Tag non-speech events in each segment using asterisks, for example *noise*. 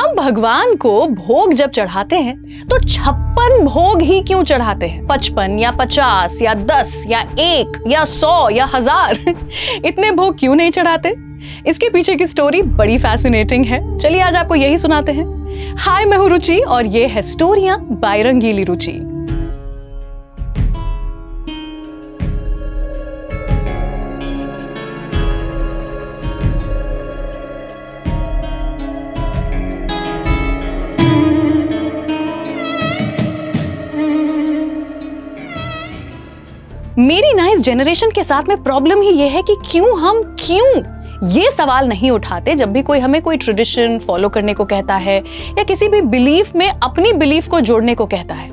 हम भगवान को भोग जब चढ़ाते हैं तो छप्पन भोग ही क्यों चढ़ाते हैं? पचपन या पचास या दस या एक या सौ या हज़ार? *laughs* इतने भोग क्यों नहीं चढ़ाते? इसके पीछे की स्टोरी बड़ी फैसिनेटिंग है। चलिए आज आपको यही सुनाते हैं। हाय मैं हूँ रुचि और ये है स्टोरिया बायरंगीली रुचि। मेरी ना इस जनरेशन के साथ में प्रॉब्लम ही ये है कि क्यों हम क्यों ये सवाल नहीं उठाते जब भी कोई हमें कोई ट्रेडिशन फॉलो करने को कहता है या किसी भी बिलीफ में अपनी बिलीफ को जोड़ने को कहता है।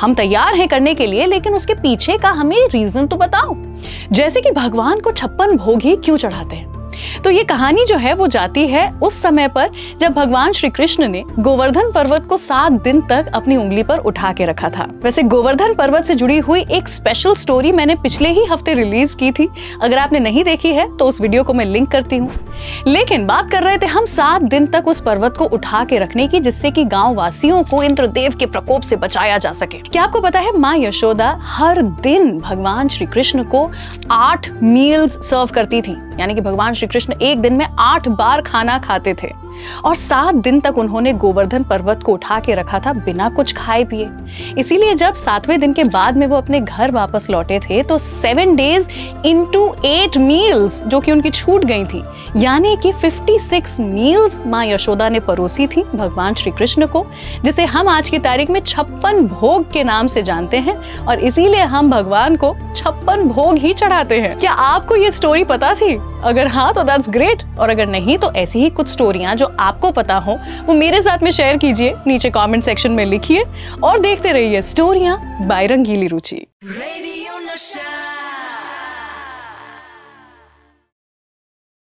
हम तैयार हैं करने के लिए, लेकिन उसके पीछे का हमें रीजन तो बताओ। जैसे कि भगवान को छप्पन भोग ही क्यों चढ़ाते हैं? तो ये कहानी जो है वो जाती है उस समय पर जब भगवान श्री कृष्ण ने गोवर्धन पर्वत को सात दिन तक अपनी उंगली पर उठा के रखा था। वैसे गोवर्धन पर्वत से जुड़ी हुई एक स्पेशल स्टोरी मैंने पिछले ही हफ़्ते रिलीज़ की थी। अगर आपने नहीं देखी है तो उस वीडियो को मैं लिंक करती हूँ। लेकिन बात कर रहे थे हम सात दिन तक उस पर्वत को उठा के रखने की, जिससे कि गाँव वासियों को इंद्रदेव के प्रकोप से बचाया जा सके। क्या आपको पता है, माँ यशोदा हर दिन भगवान श्री कृष्ण को आठ मील्स सर्व करती थी। यानी कि भगवान श्री कृष्ण एक दिन में आठ बार खाना खाते थे और सात दिन तक उन्होंने गोवर्धन पर्वत को उठा के रखा था बिना कुछ खाए पिए। इसीलिए जब सातवें दिन के बाद में वो अपने घर वापस लौटे थे तो seven days into eight meals जो कि उनकी छूट गई थी, यानी कि 56 मील्स माँ यशोदा ने परोसी थी भगवान श्री कृष्ण को, जिसे हम आज की तारीख में छप्पन भोग के नाम से जानते हैं और इसीलिए हम भगवान को छप्पन भोग ही चढ़ाते हैं। क्या आपको ये स्टोरी पता थी? अगर हाँ तो दैट्स ग्रेट और अगर नहीं तो ऐसी ही कुछ स्टोरियाँ जो आपको पता हो, वो मेरे साथ में शेयर कीजिए, नीचे कमेंट सेक्शन में लिखिए और देखते रहिए स्टोरियाँ बाय रंगीली रुचि.